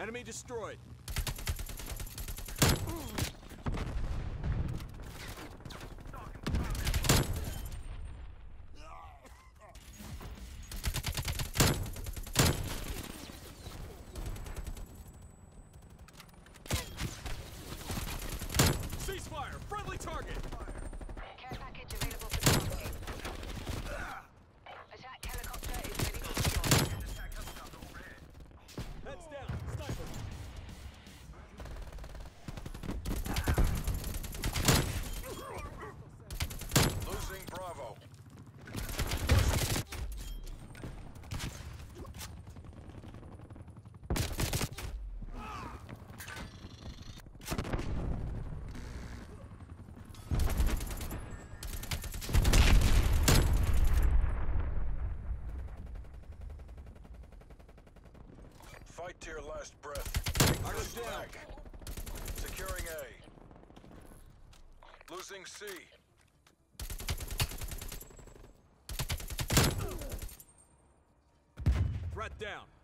Enemy destroyed. Bravo. Fight to your last breath. Archer's down. Securing A. Losing C. Threat down!